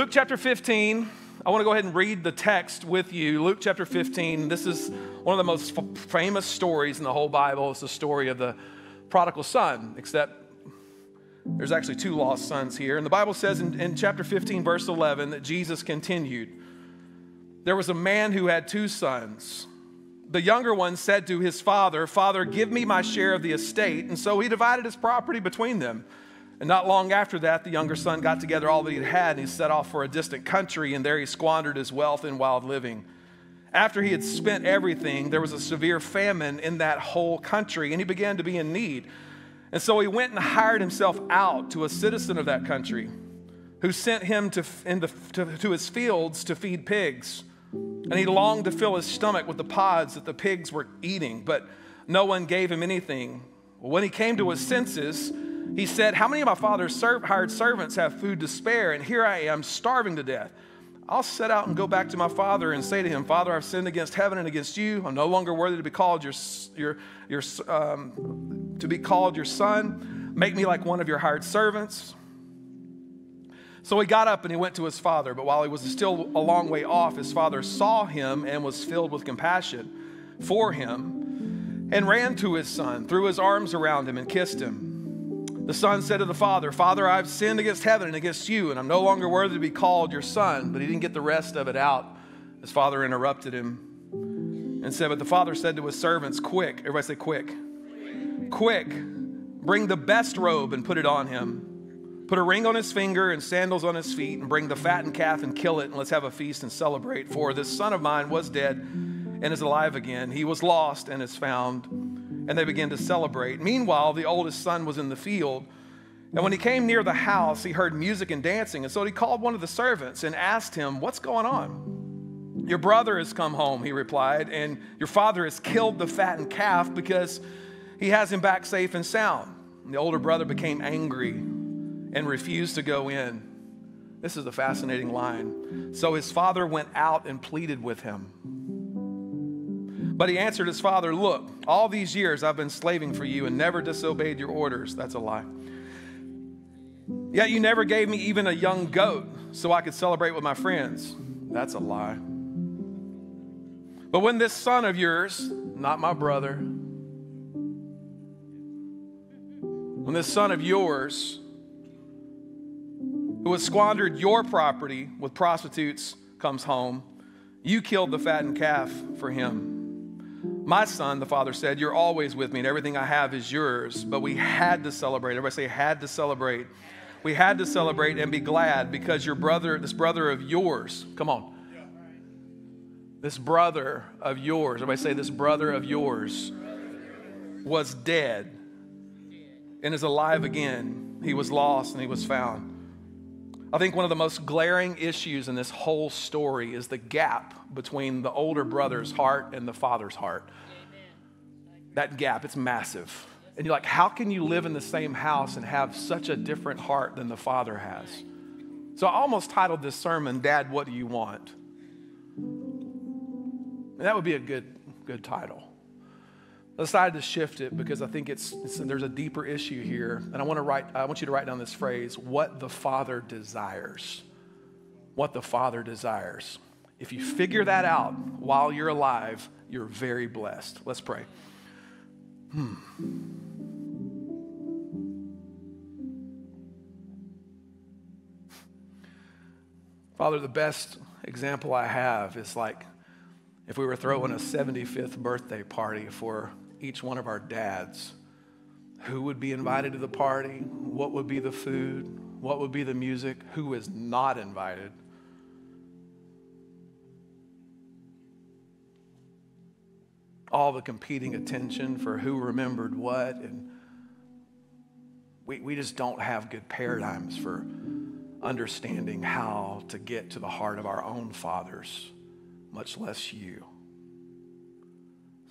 Luke chapter 15. I want to go ahead and read the text with you. Luke chapter 15. This is one of the most f- famous stories in the whole Bible. It's the story of the prodigal son, except there's actually two lost sons here. And the Bible says in, in chapter 15, verse 11, that Jesus continued. There was a man who had two sons. The younger one said to his father, Father, give me my share of the estate. And so he divided his property between them. And not long after that, the younger son got together all that he had and he set off for a distant country, and there he squandered his wealth in wild living. After he had spent everything, there was a severe famine in that whole country, and he began to be in need. And so he went and hired himself out to a citizen of that country who sent him to, the, to, to his fields to feed pigs. And he longed to fill his stomach with the pods that the pigs were eating, but no one gave him anything. When he came to his senses, he said, How many of my father's serv- hired servants have food to spare? And here I am, starving to death. I'll set out and go back to my father and say to him, Father, I've sinned against heaven and against you. I'm no longer worthy to be called your, your, your, um, to be called your son. Make me like one of your hired servants. So he got up and he went to his father. But while he was still a long way off, his father saw him and was filled with compassion for him and ran to his son, threw his arms around him, and kissed him. The son said to the father, Father, I've sinned against heaven and against you, and I'm no longer worthy to be called your son. But he didn't get the rest of it out. His father interrupted him and said, But the father said to his servants, Quick, everybody say, Quick, quick, bring the best robe and put it on him. Put a ring on his finger and sandals on his feet, and bring the fattened calf and kill it, and let's have a feast and celebrate. For this son of mine was dead and is alive again. He was lost and is found. And they began to celebrate. Meanwhile, the oldest son was in the field. And when he came near the house, he heard music and dancing. And so he called one of the servants and asked him, What's going on? Your brother has come home, he replied, and your father has killed the fattened calf because he has him back safe and sound. And the older brother became angry and refused to go in. This is a fascinating line. So his father went out and pleaded with him. But he answered his father, Look, all these years I've been slaving for you and never disobeyed your orders. That's a lie. Yet you never gave me even a young goat so I could celebrate with my friends. That's a lie. But when this son of yours, not my brother, when this son of yours, who has squandered your property with prostitutes comes home. You killed the fattened calf for him. My son, the father said, You're always with me, and everything I have is yours. But we had to celebrate. Everybody say, had to celebrate. We had to celebrate and be glad because your brother, this brother of yours, come on. This brother of yours, everybody say, This brother of yours was dead and is alive again. He was lost and he was found. I think one of the most glaring issues in this whole story is the gap between the older brother's heart and the father's heart. That gap, it's massive. And you're like, how can you live in the same house and have such a different heart than the father has? So I almost titled this sermon, Dad, What Do You Want? And that would be a good, good title. I decided to shift it because I think it's, it's, there's a deeper issue here. And I want to write, I want you to write down this phrase, what the Father desires. What the Father desires. If you figure that out while you're alive, you're very blessed. Let's pray. Hmm. Father, the best example I have is like if we were throwing a 75th birthday party for each one of our dads. Who would be invited to the party? What would be the food? What would be the music? Who is not invited? All the competing attention for who remembered what. And we, we just don't have good paradigms for understanding how to get to the heart of our own fathers, much less you.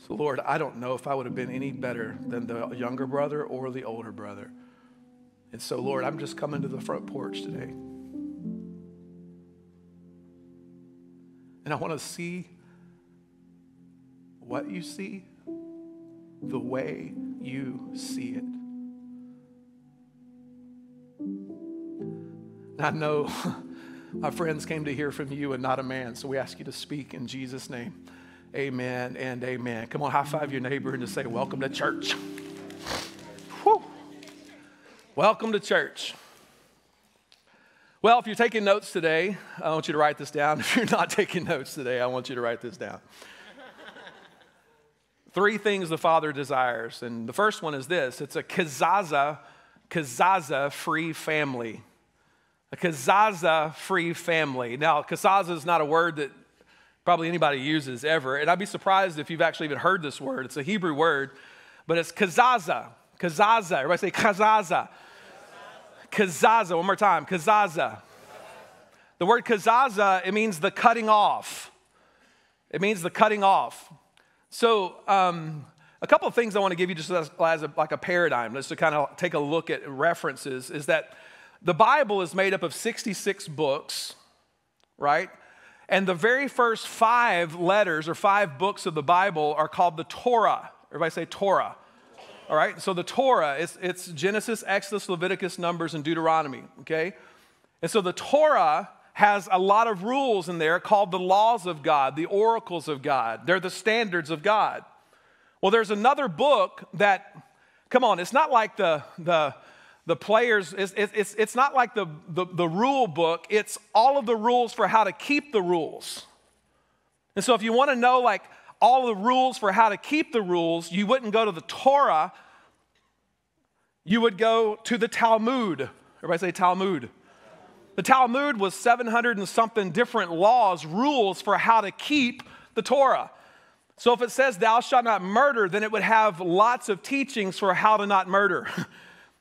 So, Lord, I don't know if I would have been any better than the younger brother or the older brother. And so, Lord, I'm just coming to the front porch today. And I want to see what you see the way you see it. And I know my friends came to hear from you and not a man. So we ask you to speak in Jesus' name. Amen and amen. Come on, high five your neighbor and just say, Welcome to church. Whew. Welcome to church. Well, if you're taking notes today, I want you to write this down. If you're not taking notes today, I want you to write this down. Three things the Father desires. And the first one is this it's a kazaza, kazaza free family. A kazaza free family. Now, kazaza is not a word that probably anybody uses ever. And I'd be surprised if you've actually even heard this word. It's a Hebrew word, but it's kazaza. Kazaza. Everybody say kazaza. Kazaza, one more time, kazaza. The word kazaza, it means the cutting off. It means the cutting off. So, um, a couple of things I want to give you just as, as a, like a paradigm, just to kind of take a look at references, is that the Bible is made up of 66 books, right? And the very first five letters or five books of the Bible are called the Torah. Everybody say Torah. All right, so the Torah, it's, it's Genesis, Exodus, Leviticus, Numbers, and Deuteronomy, okay? And so the Torah has a lot of rules in there called the laws of God, the oracles of God. They're the standards of God. Well, there's another book that, come on, it's not like the, the, the players, it's, it's, it's not like the, the, the rule book, it's all of the rules for how to keep the rules. And so if you want to know, like, all the rules for how to keep the rules, you wouldn't go to the Torah, you would go to the Talmud. Everybody say Talmud. The Talmud was 700 and something different laws, rules for how to keep the Torah. So if it says, Thou shalt not murder, then it would have lots of teachings for how to not murder.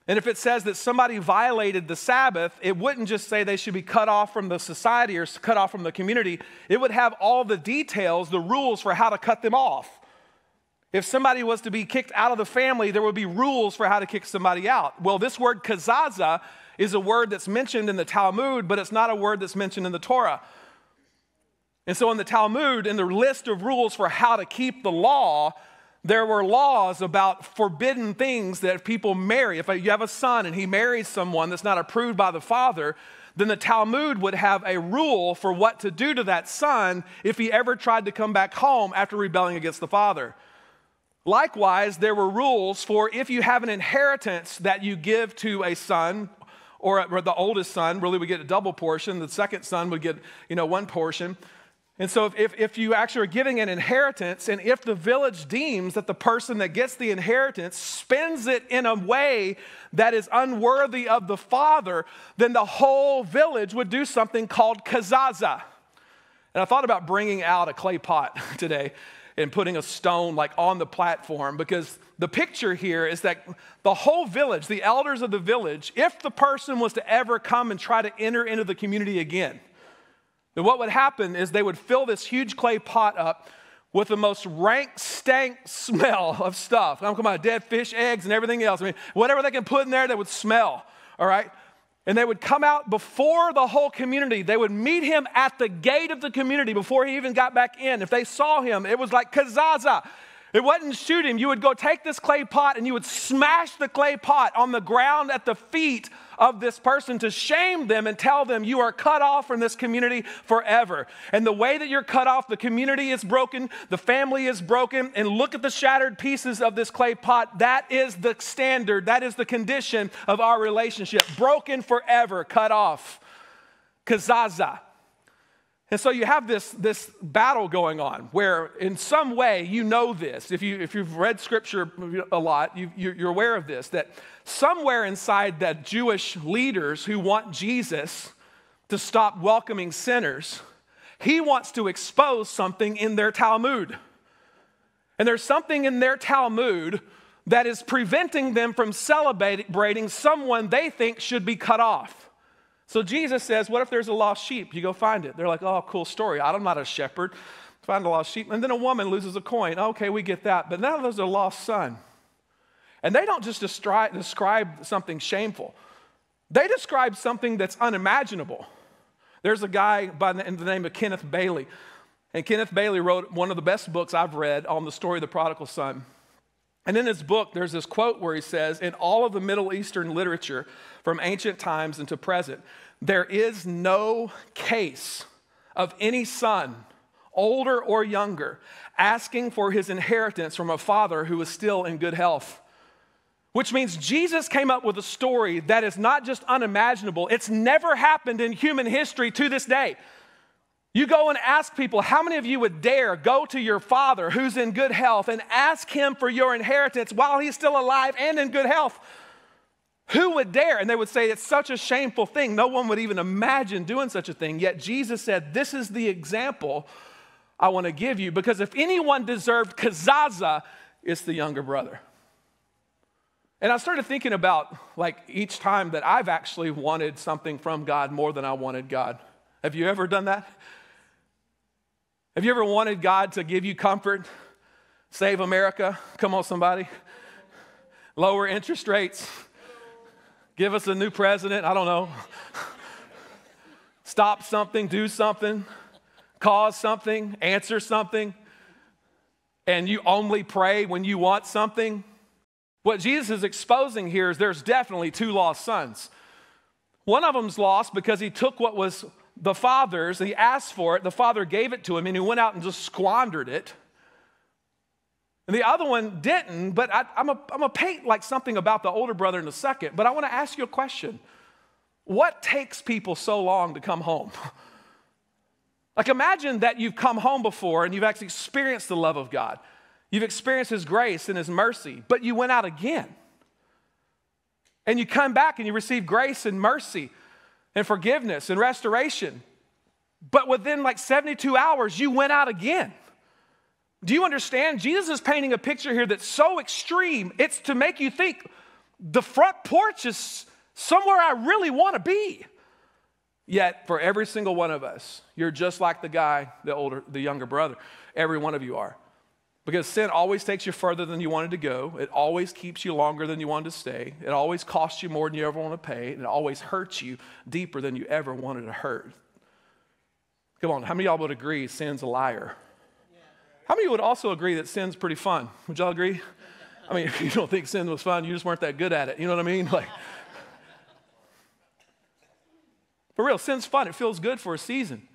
And if it says that somebody violated the Sabbath, it wouldn't just say they should be cut off from the society or cut off from the community. It would have all the details, the rules for how to cut them off. If somebody was to be kicked out of the family, there would be rules for how to kick somebody out. Well, this word kazaza is a word that's mentioned in the Talmud, but it's not a word that's mentioned in the Torah. And so in the Talmud, in the list of rules for how to keep the law, there were laws about forbidden things that people marry. If you have a son and he marries someone that's not approved by the father, then the Talmud would have a rule for what to do to that son if he ever tried to come back home after rebelling against the father. Likewise, there were rules for if you have an inheritance that you give to a son, or the oldest son really would get a double portion, the second son would get, you know, one portion. And so, if, if you actually are giving an inheritance, and if the village deems that the person that gets the inheritance spends it in a way that is unworthy of the father, then the whole village would do something called kazaza. And I thought about bringing out a clay pot today and putting a stone like on the platform because the picture here is that the whole village, the elders of the village, if the person was to ever come and try to enter into the community again, then what would happen is they would fill this huge clay pot up with the most rank, stank smell of stuff. I'm talking about dead fish, eggs, and everything else. I mean, whatever they can put in there they would smell, all right? And they would come out before the whole community. They would meet him at the gate of the community before he even got back in. If they saw him, it was like kazaza. It wasn't shoot him. You would go take this clay pot and you would smash the clay pot on the ground at the feet of this person to shame them and tell them you are cut off from this community forever. And the way that you're cut off, the community is broken, the family is broken, and look at the shattered pieces of this clay pot. That is the standard, that is the condition of our relationship. Broken forever, cut off. Kazaza. And so you have this, this battle going on where, in some way, you know this. If, you, if you've read scripture a lot, you, you're aware of this that somewhere inside that Jewish leaders who want Jesus to stop welcoming sinners, he wants to expose something in their Talmud. And there's something in their Talmud that is preventing them from celebrating someone they think should be cut off. So Jesus says, What if there's a lost sheep? You go find it. They're like, Oh, cool story. I'm not a shepherd. Find a lost sheep. And then a woman loses a coin. Okay, we get that. But now there's a lost son. And they don't just describe, describe something shameful, they describe something that's unimaginable. There's a guy by the, the name of Kenneth Bailey. And Kenneth Bailey wrote one of the best books I've read on the story of the prodigal son. And in his book, there's this quote where he says, In all of the Middle Eastern literature, from ancient times into present, There is no case of any son, older or younger, asking for his inheritance from a father who is still in good health. Which means Jesus came up with a story that is not just unimaginable, it's never happened in human history to this day. You go and ask people, how many of you would dare go to your father who's in good health and ask him for your inheritance while he's still alive and in good health? Who would dare? And they would say, It's such a shameful thing. No one would even imagine doing such a thing. Yet Jesus said, This is the example I want to give you because if anyone deserved kazaza, it's the younger brother. And I started thinking about like each time that I've actually wanted something from God more than I wanted God. Have you ever done that? Have you ever wanted God to give you comfort? Save America? Come on, somebody. Lower interest rates give us a new president, I don't know. Stop something, do something, cause something, answer something, and you only pray when you want something. What Jesus is exposing here is there's definitely two lost sons. One of them's lost because he took what was the father's, he asked for it, the father gave it to him, and he went out and just squandered it. And the other one didn't, but I, am going to paint like something about the older brother in a second. But I want to ask you a question. What takes people so long to come home? like imagine that you've come home before and you've actually experienced the love of God. You've experienced His grace and His mercy, but you went out again. And you come back and you receive grace and mercy and forgiveness and restoration. But within like 72 hours, you went out again. Do you understand? Jesus is painting a picture here that's so extreme, it's to make you think the front porch is somewhere I really want to be. Yet, for every single one of us, you're just like the guy, the older, the younger brother. Every one of you are. Because sin always takes you further than you wanted to go. It always keeps you longer than you wanted to stay. It always costs you more than you ever want to pay. And it always hurts you deeper than you ever wanted to hurt. Come on, how many y'all would agree sin's a liar? How many would also agree that sin's pretty fun? Would y'all agree? I mean, if you don't think sin was fun, you just weren't that good at it. You know what I mean? Like, for real, sin's fun. It feels good for a season.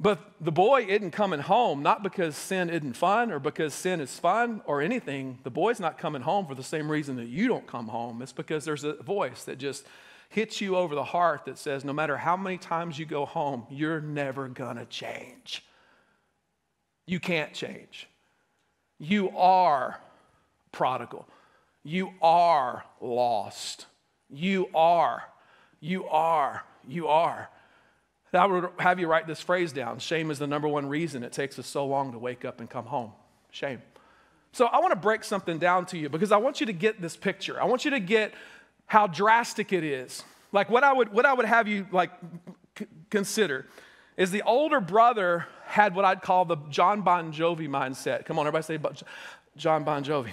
But the boy isn't coming home, not because sin isn't fun or because sin is fun or anything. The boy's not coming home for the same reason that you don't come home. It's because there's a voice that just hits you over the heart that says, no matter how many times you go home, you're never gonna change. You can't change. You are prodigal. You are lost. You are. You are. You are. I would have you write this phrase down. Shame is the number one reason it takes us so long to wake up and come home. Shame. So I want to break something down to you because I want you to get this picture. I want you to get how drastic it is. Like what I would what I would have you like c- consider is the older brother had what I'd call the Jon Bon Jovi mindset. Come on, everybody say Jon Bon Jovi.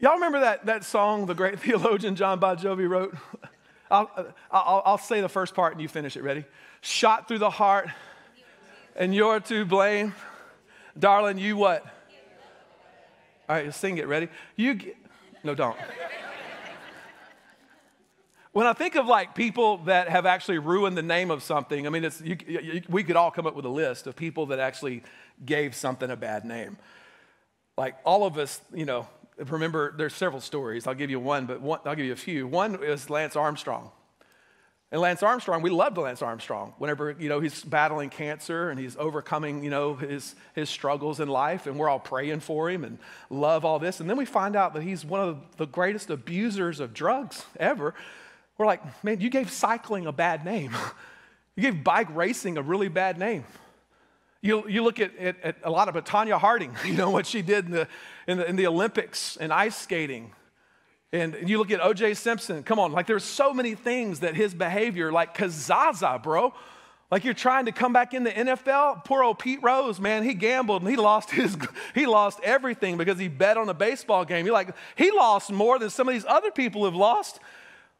Y'all remember that, that song the great theologian Jon Bon Jovi wrote? I'll, I'll, I'll say the first part and you finish it. Ready? Shot through the heart, and you're to blame. Darling, you what? All right, sing it. Ready? You get, no, don't. When I think of like people that have actually ruined the name of something, I mean, it's, you, you, we could all come up with a list of people that actually gave something a bad name. Like all of us, you know, remember there's several stories. I'll give you one, but one, I'll give you a few. One is Lance Armstrong. And Lance Armstrong, we loved Lance Armstrong whenever, you know, he's battling cancer and he's overcoming, you know, his, his struggles in life and we're all praying for him and love all this. And then we find out that he's one of the greatest abusers of drugs ever. We're like, man, you gave cycling a bad name. you gave bike racing a really bad name. You, you look at, at, at a lot of it, Tonya Harding, you know what she did in the, in the, in the Olympics and ice skating. And you look at OJ Simpson, come on, like there's so many things that his behavior, like Kazaza, bro. Like you're trying to come back in the NFL. Poor old Pete Rose, man, he gambled and he lost his he lost everything because he bet on a baseball game. You're like he lost more than some of these other people have lost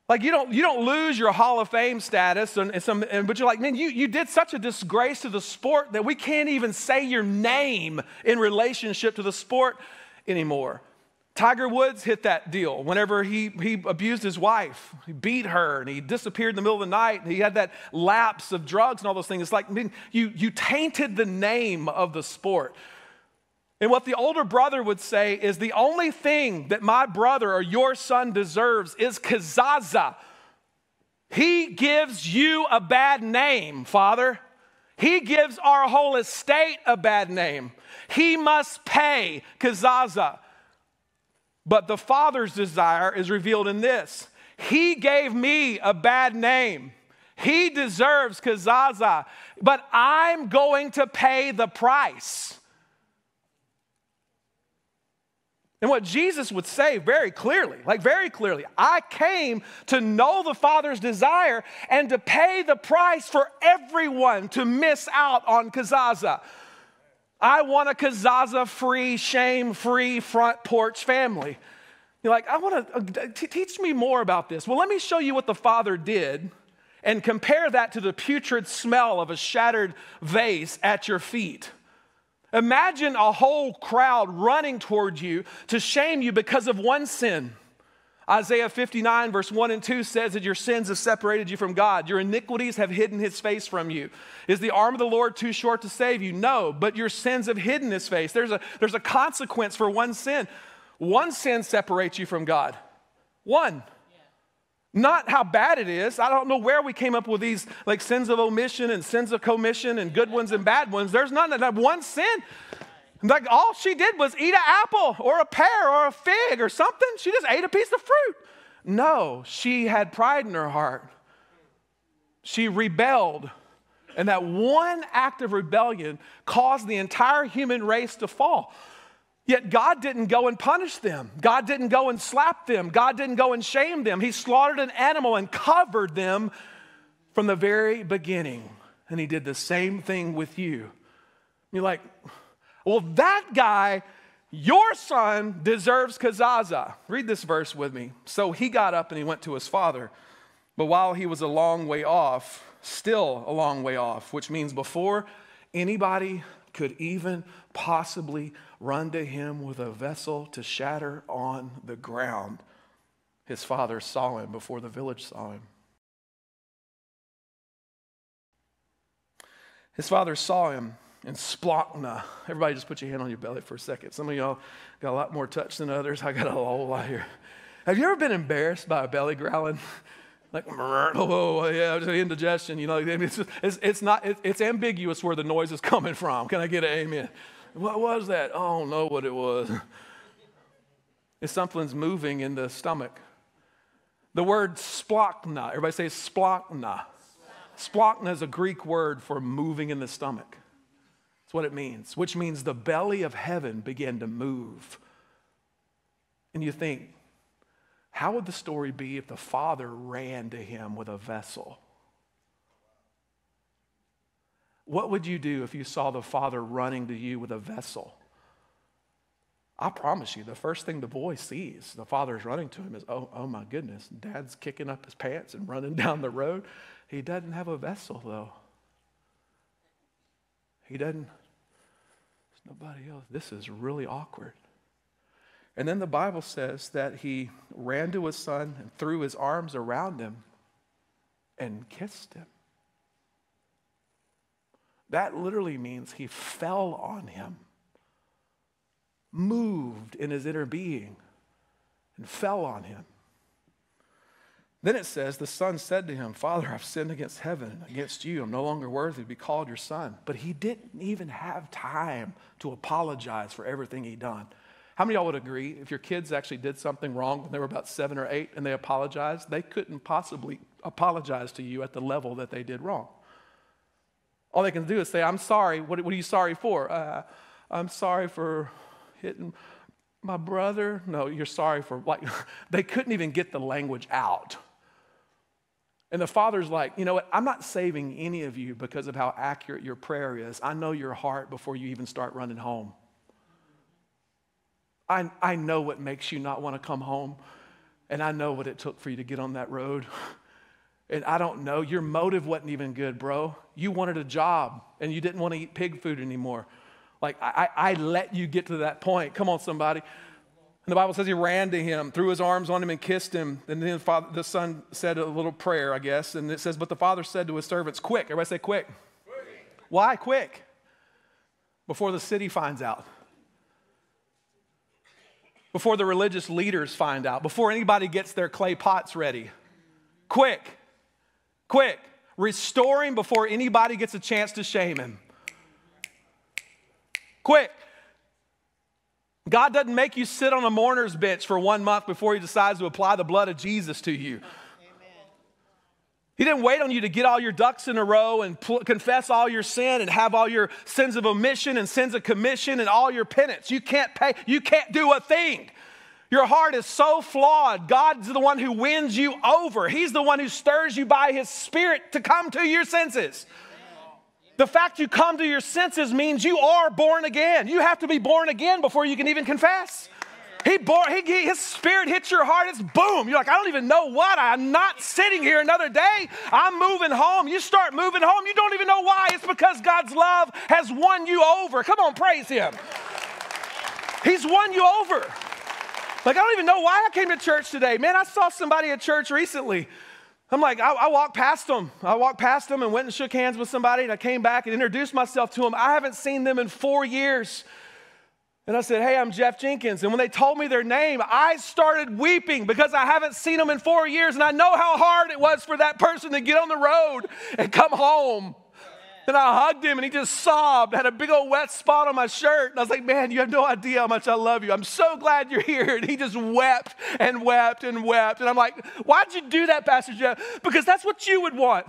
like you don't, you don't lose your Hall of Fame status, and, and some, and, but you're like, man, you, you did such a disgrace to the sport that we can't even say your name in relationship to the sport anymore. Tiger Woods hit that deal whenever he, he abused his wife. He beat her and he disappeared in the middle of the night and he had that lapse of drugs and all those things. It's like I mean, you, you tainted the name of the sport. And what the older brother would say is the only thing that my brother or your son deserves is kazaza. He gives you a bad name, Father. He gives our whole estate a bad name. He must pay kazaza. But the Father's desire is revealed in this He gave me a bad name. He deserves kazaza, but I'm going to pay the price. And what Jesus would say very clearly, like very clearly, I came to know the Father's desire and to pay the price for everyone to miss out on kazaza. I want a kazaza free, shame free front porch family. You're like, I want to uh, teach me more about this. Well, let me show you what the Father did and compare that to the putrid smell of a shattered vase at your feet. Imagine a whole crowd running towards you to shame you because of one sin. Isaiah 59, verse 1 and 2 says that your sins have separated you from God. Your iniquities have hidden his face from you. Is the arm of the Lord too short to save you? No, but your sins have hidden his face. There's a, there's a consequence for one sin. One sin separates you from God. One. Not how bad it is. I don't know where we came up with these like sins of omission and sins of commission and good ones and bad ones. There's none of that. One sin. Like all she did was eat an apple or a pear or a fig or something. She just ate a piece of fruit. No, she had pride in her heart. She rebelled. And that one act of rebellion caused the entire human race to fall. Yet God didn't go and punish them. God didn't go and slap them. God didn't go and shame them. He slaughtered an animal and covered them from the very beginning. And He did the same thing with you. You're like, well, that guy, your son, deserves kazaza. Read this verse with me. So he got up and he went to his father. But while he was a long way off, still a long way off, which means before anybody could even possibly run to him with a vessel to shatter on the ground. His father saw him before the village saw him. His father saw him in Splanchna. Everybody just put your hand on your belly for a second. Some of y'all got a lot more touch than others. I got a whole lot here. Have you ever been embarrassed by a belly growling? Like, oh, oh, oh, yeah, indigestion, you know, it's, it's, it's not, it's ambiguous where the noise is coming from. Can I get an amen? What was that? Oh, I don't know what it was. It's something's moving in the stomach. The word splanchna, everybody say splanchna. Splanchna is a Greek word for moving in the stomach. That's what it means, which means the belly of heaven began to move. And you think, how would the story be if the father ran to him with a vessel? What would you do if you saw the father running to you with a vessel? I promise you, the first thing the boy sees, the father's running to him, is, oh, oh my goodness, dad's kicking up his pants and running down the road. He doesn't have a vessel, though. He doesn't. There's nobody else. This is really awkward. And then the Bible says that he ran to his son and threw his arms around him and kissed him. That literally means he fell on him, moved in his inner being, and fell on him. Then it says, The son said to him, Father, I've sinned against heaven and against you. I'm no longer worthy to be called your son. But he didn't even have time to apologize for everything he'd done. How many of y'all would agree if your kids actually did something wrong when they were about seven or eight and they apologized, they couldn't possibly apologize to you at the level that they did wrong? All they can do is say, I'm sorry. What, what are you sorry for? Uh, I'm sorry for hitting my brother. No, you're sorry for, like, they couldn't even get the language out. And the father's like, you know what? I'm not saving any of you because of how accurate your prayer is. I know your heart before you even start running home. I, I know what makes you not want to come home. And I know what it took for you to get on that road. And I don't know, your motive wasn't even good, bro. You wanted a job and you didn't want to eat pig food anymore. Like, I, I let you get to that point. Come on, somebody. And the Bible says he ran to him, threw his arms on him, and kissed him. And then the, father, the son said a little prayer, I guess. And it says, But the father said to his servants, Quick. Everybody say, Quick. quick. Why quick? Before the city finds out. Before the religious leaders find out. Before anybody gets their clay pots ready. Quick. Quick. Restore him before anybody gets a chance to shame him. Quick. God doesn't make you sit on a mourner's bench for one month before He decides to apply the blood of Jesus to you. He didn't wait on you to get all your ducks in a row and pl- confess all your sin and have all your sins of omission and sins of commission and all your penance. You can't pay, you can't do a thing. Your heart is so flawed. God's the one who wins you over. He's the one who stirs you by his spirit to come to your senses. The fact you come to your senses means you are born again. You have to be born again before you can even confess. He bore, he, his spirit hits your heart, it's boom. You're like, I don't even know what. I'm not sitting here another day. I'm moving home. You start moving home, you don't even know why. It's because God's love has won you over. Come on, praise Him. He's won you over. Like, I don't even know why I came to church today. Man, I saw somebody at church recently I'm like, I, I, walked past them. I walked past them and went and shook hands with somebody, and I came back and introduced myself to them. I haven't seen them in four years. And I said, Hey, I'm Jeff Jenkins. And when they told me their name, I started weeping because I haven't seen them in four years. And I know how hard it was for that person to get on the road and come home. And I hugged him and he just sobbed, had a big old wet spot on my shirt. And I was like, man, you have no idea how much I love you. I'm so glad you're here. And he just wept and wept and wept. And I'm like, why'd you do that, Pastor Jeff? Because that's what you would want.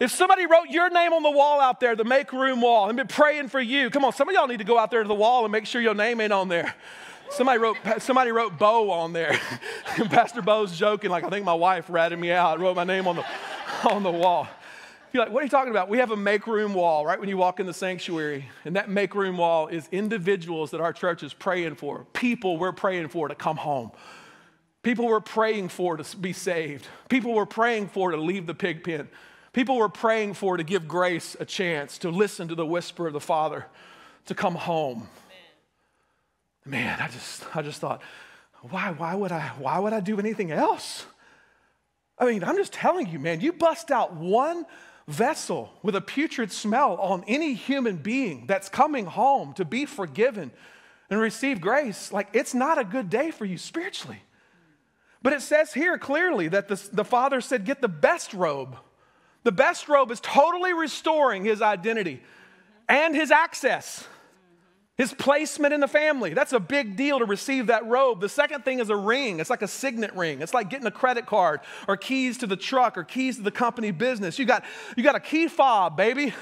If somebody wrote your name on the wall out there, the make room wall, and been praying for you, come on, some of y'all need to go out there to the wall and make sure your name ain't on there. Somebody wrote, somebody wrote Bo on there. Pastor Bo's joking, like I think my wife ratted me out, wrote my name on the, on the wall. You're like, what are you talking about? We have a make room wall right when you walk in the sanctuary. And that make room wall is individuals that our church is praying for, people we're praying for to come home, people we're praying for to be saved, people we're praying for to leave the pig pen, people we're praying for to give grace a chance to listen to the whisper of the Father, to come home. Man, I just, I just thought, why, why, would I, why would I do anything else? I mean, I'm just telling you, man, you bust out one vessel with a putrid smell on any human being that's coming home to be forgiven and receive grace, like it's not a good day for you spiritually. But it says here clearly that the, the father said, Get the best robe. The best robe is totally restoring his identity and his access his placement in the family. That's a big deal to receive that robe. The second thing is a ring. It's like a signet ring. It's like getting a credit card or keys to the truck or keys to the company business. You got, you got a key fob, baby.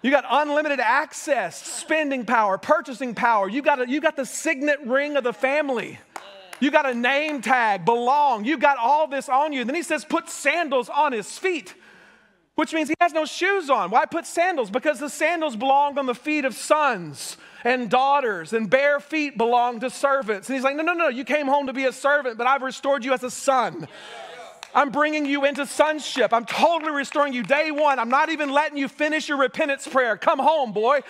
You got unlimited access, spending power, purchasing power. You got, a, you got the signet ring of the family. You got a name tag, belong. You got all this on you. Then he says, put sandals on his feet which means he has no shoes on. Why put sandals? Because the sandals belong on the feet of sons and daughters, and bare feet belong to servants. And he's like, No, no, no, you came home to be a servant, but I've restored you as a son. I'm bringing you into sonship. I'm totally restoring you. Day one, I'm not even letting you finish your repentance prayer. Come home, boy.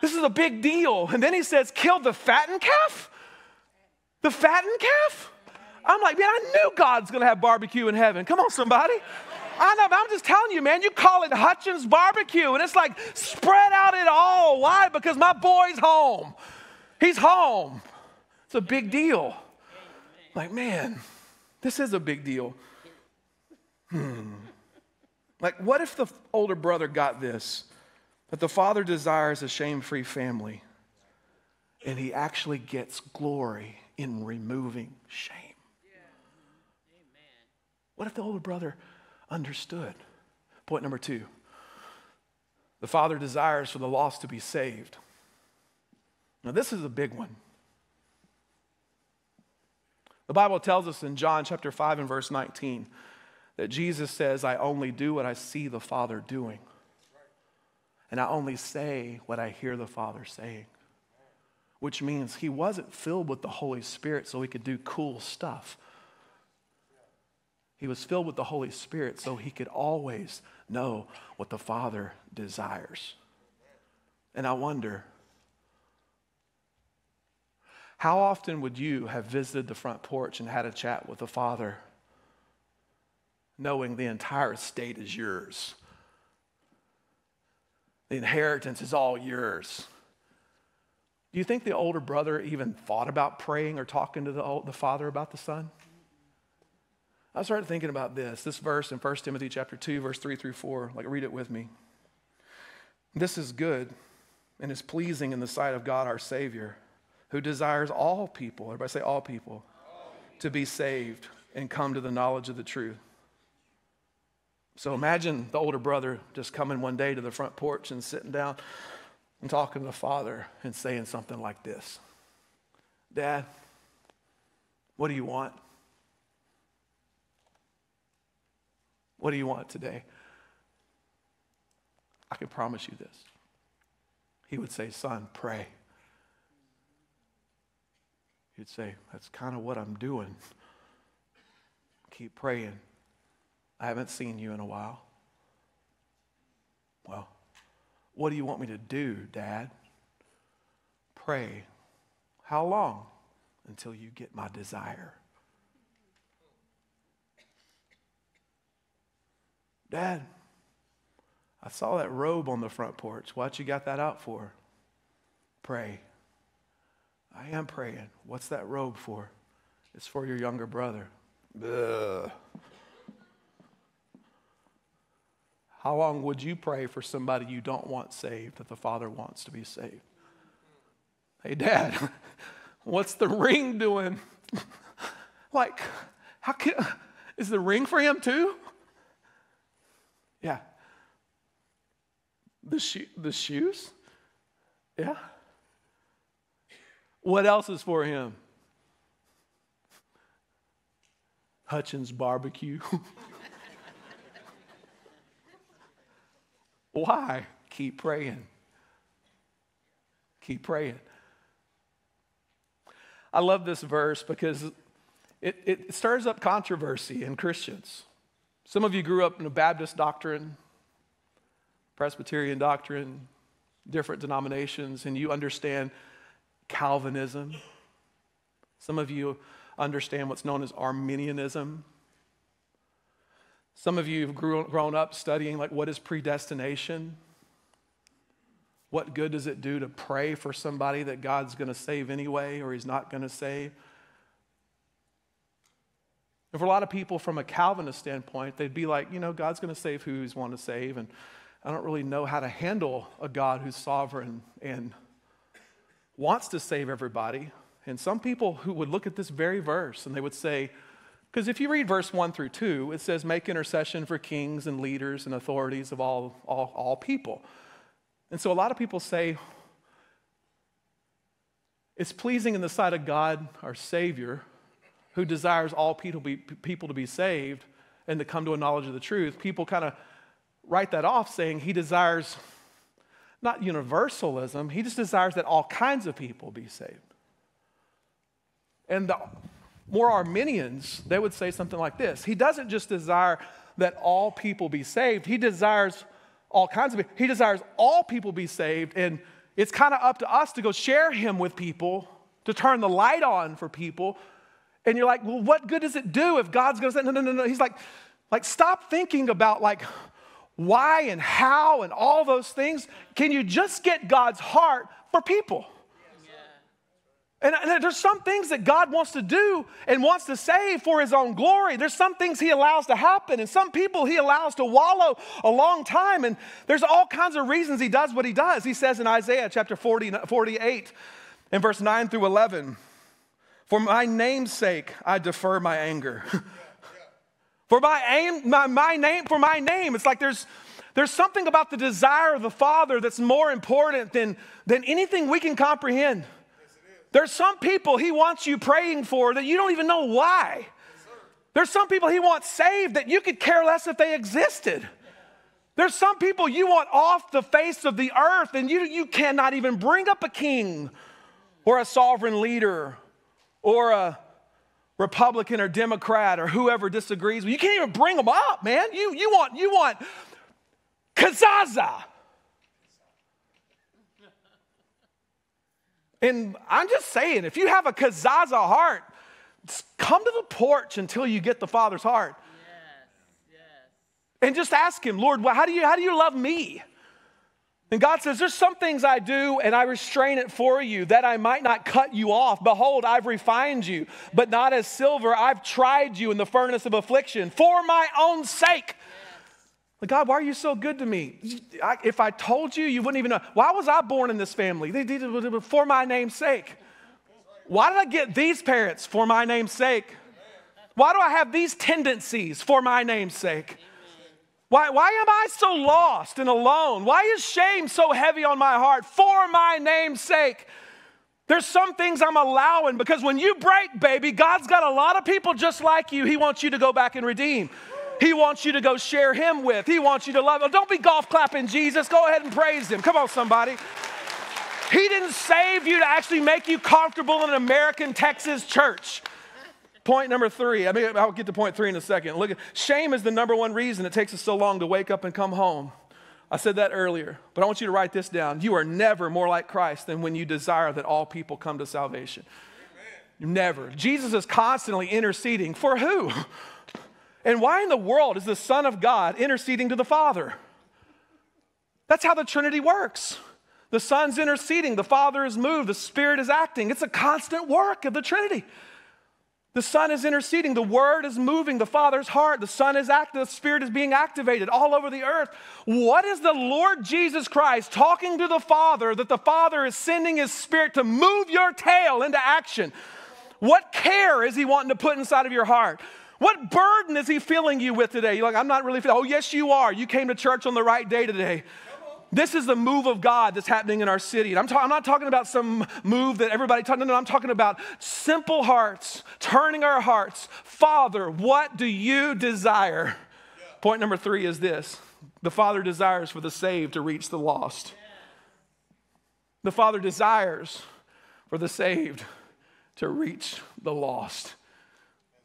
This is a big deal. And then he says, Kill the fattened calf? The fattened calf? I'm like, man, I knew God's gonna have barbecue in heaven. Come on, somebody. I know, but I'm just telling you, man, you call it Hutchins barbecue, and it's like spread out it all. Why? Because my boy's home. He's home. It's a big deal. Like, man, this is a big deal. Hmm. Like, what if the older brother got this? That the father desires a shame free family, and he actually gets glory in removing shame. What if the older brother understood. Point number two the Father desires for the lost to be saved. Now, this is a big one. The Bible tells us in John chapter 5 and verse 19 that Jesus says, I only do what I see the Father doing. And I only say what I hear the Father saying. Which means he wasn't filled with the Holy Spirit so he could do cool stuff. He was filled with the Holy Spirit so he could always know what the Father desires. And I wonder How often would you have visited the front porch and had a chat with the Father, knowing the entire estate is yours? The inheritance is all yours. Do you think the older brother even thought about praying or talking to the, the father about the son? I started thinking about this, this verse in 1 Timothy chapter 2, verse 3 through 4. Like, read it with me. This is good and is pleasing in the sight of God our Savior, who desires all people, everybody say all people, to be saved and come to the knowledge of the truth. So imagine the older brother just coming one day to the front porch and sitting down and talking to the father and saying something like this Dad, what do you want? What do you want today? I can promise you this. He would say, Son, pray. He'd say, That's kind of what I'm doing. Keep praying. I haven't seen you in a while. Well, what do you want me to do, Dad? Pray. How long? Until you get my desire. Dad, I saw that robe on the front porch. What you got that out for? Pray. I am praying. What's that robe for? It's for your younger brother. Ugh. How long would you pray for somebody you don't want saved that the Father wants to be saved? Hey, Dad, what's the ring doing? like, how can, is the ring for him too? Yeah. The, sho- the shoes? Yeah. What else is for him? Hutchins barbecue. Why? Keep praying. Keep praying. I love this verse because it, it stirs up controversy in Christians. Some of you grew up in a Baptist doctrine, Presbyterian doctrine, different denominations, and you understand Calvinism. Some of you understand what's known as Arminianism. Some of you have grew, grown up studying, like, what is predestination? What good does it do to pray for somebody that God's going to save anyway or he's not going to save? And for a lot of people, from a Calvinist standpoint, they'd be like, you know, God's going to save who he's want to save. And I don't really know how to handle a God who's sovereign and wants to save everybody. And some people who would look at this very verse and they would say, because if you read verse 1 through 2, it says, Make intercession for kings and leaders and authorities of all, all, all people. And so a lot of people say, It's pleasing in the sight of God, our Savior, who desires all people, be, people to be saved and to come to a knowledge of the truth. People kind of write that off saying he desires not universalism, he just desires that all kinds of people be saved. And the more Arminians, they would say something like this He doesn't just desire that all people be saved, He desires all kinds of people. He desires all people be saved, and it's kind of up to us to go share Him with people, to turn the light on for people. And you're like, well, what good does it do if God's going to say, no, no, no, no? He's like, like, stop thinking about like why and how and all those things. Can you just get God's heart for people? And, and there's some things that God wants to do and wants to save for His own glory. There's some things He allows to happen, and some people He allows to wallow a long time. And there's all kinds of reasons He does what He does. He says in Isaiah chapter 40, 48, in verse 9 through 11, For my name's sake, I defer my anger. for my, aim, my, my name, for my name, it's like there's there's something about the desire of the Father that's more important than, than anything we can comprehend. There's some people He wants you praying for that you don't even know why. There's some people He wants saved that you could care less if they existed. There's some people you want off the face of the earth and you, you cannot even bring up a king or a sovereign leader or a Republican or Democrat or whoever disagrees with you. can't even bring them up, man. You, you want, you want Kazaza. And I'm just saying, if you have a kazaza heart, come to the porch until you get the Father's heart. Yes, yes. And just ask Him, Lord, well, how do, you, how do you love me? And God says, There's some things I do, and I restrain it for you, that I might not cut you off. Behold, I've refined you, but not as silver. I've tried you in the furnace of affliction for my own sake. God, why are you so good to me? I, if I told you, you wouldn't even know. Why was I born in this family? They did it for my name's sake. Why did I get these parents for my name's sake? Why do I have these tendencies for my name's sake? Why, why am I so lost and alone? Why is shame so heavy on my heart for my name's sake? There's some things I'm allowing because when you break, baby, God's got a lot of people just like you. He wants you to go back and redeem. He wants you to go share Him with. He wants you to love Him. Don't be golf clapping Jesus. Go ahead and praise Him. Come on, somebody. He didn't save you to actually make you comfortable in an American Texas church. Point number three. I mean, I'll get to point three in a second. Look, shame is the number one reason it takes us so long to wake up and come home. I said that earlier, but I want you to write this down. You are never more like Christ than when you desire that all people come to salvation. Amen. Never. Jesus is constantly interceding for who? And why in the world is the Son of God interceding to the Father? That's how the Trinity works. The Son's interceding, the Father is moved, the Spirit is acting. It's a constant work of the Trinity. The Son is interceding, the Word is moving, the Father's heart, the Son is active, the Spirit is being activated all over the earth. What is the Lord Jesus Christ talking to the Father that the Father is sending His Spirit to move your tail into action? What care is He wanting to put inside of your heart? What burden is he filling you with today? You're like, I'm not really feeling. Oh, yes, you are. You came to church on the right day today. This is the move of God that's happening in our city. And I'm, ta- I'm not talking about some move that everybody talking. No, no, I'm talking about simple hearts, turning our hearts. Father, what do you desire? Yeah. Point number three is this the Father desires for the saved to reach the lost. The Father desires for the saved to reach the lost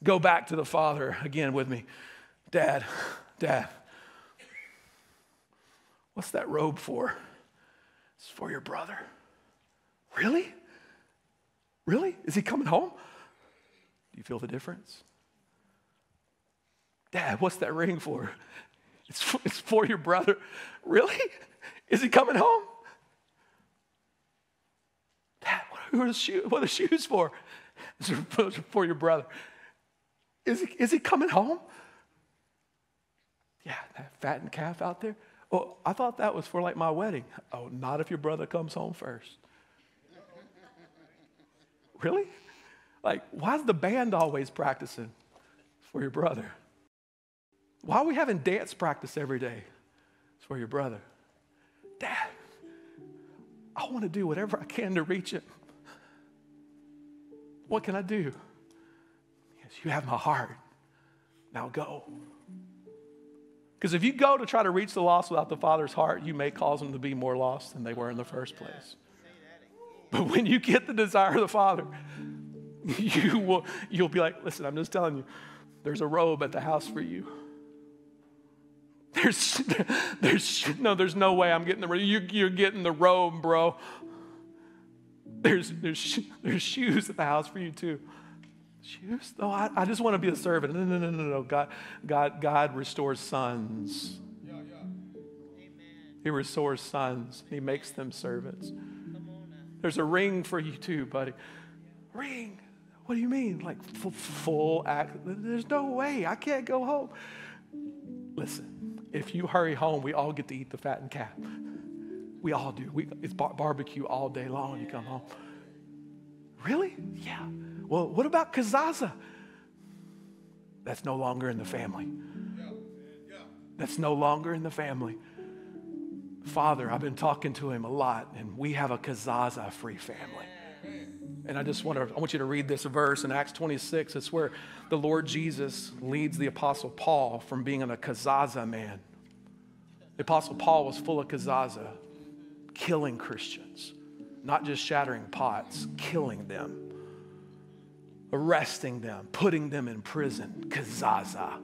go back to the Father again with me. Dad, Dad, what's that robe for? It's for your brother. Really? Really? Is he coming home? Do you feel the difference? Dad, what's that ring for? It's for, it's for your brother. Really? Is he coming home? Dad, what are the shoes, what are the shoes for? It's for your brother. Is he, is he coming home? Yeah, that fattened calf out there. Oh, I thought that was for like my wedding. Oh, not if your brother comes home first. really? Like, why is the band always practicing for your brother? Why are we having dance practice every day? It's for your brother. Dad, I want to do whatever I can to reach him. What can I do? Yes, You have my heart. Now go. Because if you go to try to reach the lost without the Father's heart, you may cause them to be more lost than they were in the first place. But when you get the desire of the Father, you will you'll be like, listen, I'm just telling you, there's a robe at the house for you. There's, there's no, there's no way I'm getting the robe. You, you're getting the robe, bro. There's, there's, there's shoes at the house for you too. Shoes? No, I, I just want to be a servant. No, no, no, no, no. God, God, God restores sons. Yeah, yeah. Amen. He restores sons. He makes them servants. There's a ring for you too, buddy. Ring. What do you mean? Like full, full act? There's no way. I can't go home. Listen, if you hurry home, we all get to eat the fattened calf. We all do. We, it's bar- barbecue all day long you come home. Really? Yeah. Well, what about Kazaza? That's no longer in the family. That's no longer in the family. Father, I've been talking to him a lot, and we have a Kazaza free family. And I just want to, I want you to read this verse in Acts 26. It's where the Lord Jesus leads the Apostle Paul from being a Kazaza man. The Apostle Paul was full of Kazaza, killing Christians, not just shattering pots, killing them arresting them, putting them in prison. Kazaza.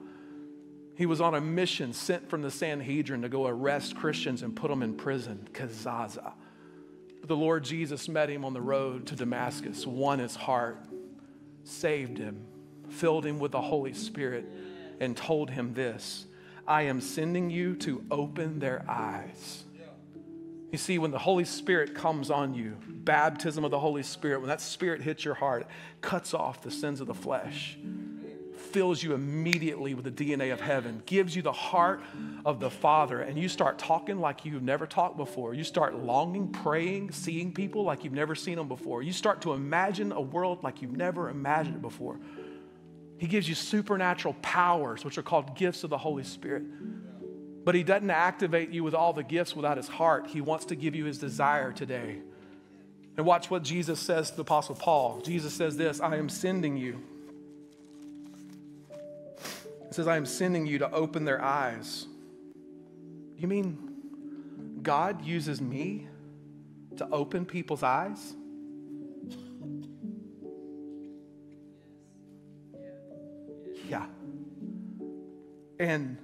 He was on a mission sent from the Sanhedrin to go arrest Christians and put them in prison. Kazaza. But the Lord Jesus met him on the road to Damascus, won his heart, saved him, filled him with the Holy Spirit, and told him this I am sending you to open their eyes. You see, when the Holy Spirit comes on you, baptism of the Holy Spirit, when that Spirit hits your heart, cuts off the sins of the flesh fills you immediately with the DNA of heaven, gives you the heart of the Father, and you start talking like you've never talked before. You start longing, praying, seeing people like you've never seen them before. You start to imagine a world like you've never imagined it before. He gives you supernatural powers, which are called gifts of the Holy Spirit. But He doesn't activate you with all the gifts without His heart. He wants to give you His desire today. And watch what Jesus says to the Apostle Paul. Jesus says this I am sending you it says, I am sending you to open their eyes. You mean God uses me to open people's eyes? Yeah. And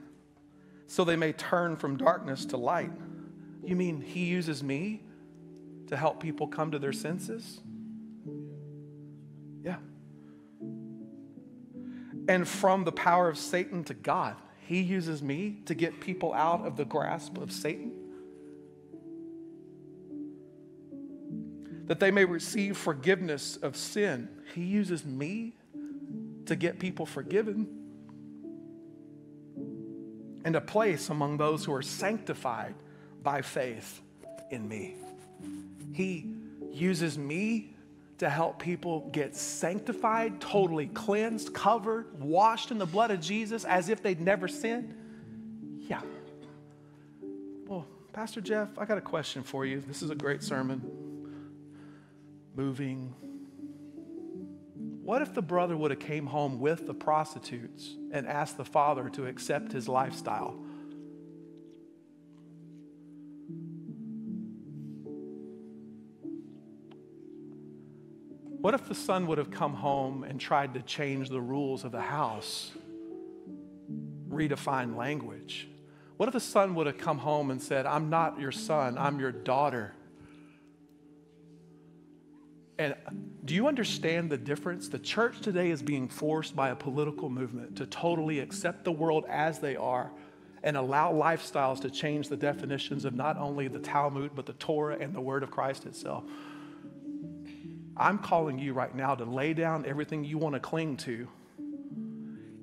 so they may turn from darkness to light. You mean He uses me to help people come to their senses? Yeah and from the power of Satan to God. He uses me to get people out of the grasp of Satan. That they may receive forgiveness of sin. He uses me to get people forgiven and a place among those who are sanctified by faith in me. He uses me to help people get sanctified, totally cleansed, covered, washed in the blood of Jesus as if they'd never sinned? Yeah. Well, Pastor Jeff, I got a question for you. This is a great sermon. Moving. What if the brother would have came home with the prostitutes and asked the father to accept his lifestyle? What if the son would have come home and tried to change the rules of the house, redefine language? What if the son would have come home and said, I'm not your son, I'm your daughter? And do you understand the difference? The church today is being forced by a political movement to totally accept the world as they are and allow lifestyles to change the definitions of not only the Talmud, but the Torah and the Word of Christ itself. I'm calling you right now to lay down everything you want to cling to,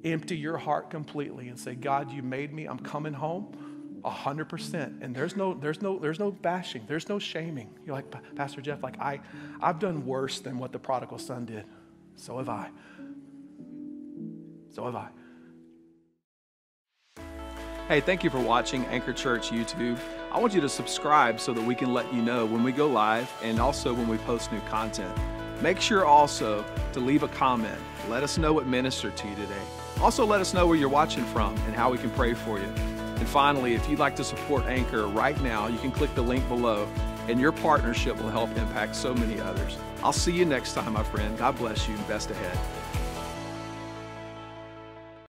empty your heart completely, and say, God, you made me. I'm coming home. 100% and there's no there's no there's no bashing there's no shaming you're like pastor jeff like i i've done worse than what the prodigal son did so have i so have i Hey, thank you for watching Anchor Church YouTube. I want you to subscribe so that we can let you know when we go live and also when we post new content. Make sure also to leave a comment. Let us know what ministered to you today. Also, let us know where you're watching from and how we can pray for you. And finally, if you'd like to support Anchor right now, you can click the link below, and your partnership will help impact so many others. I'll see you next time, my friend. God bless you and best ahead.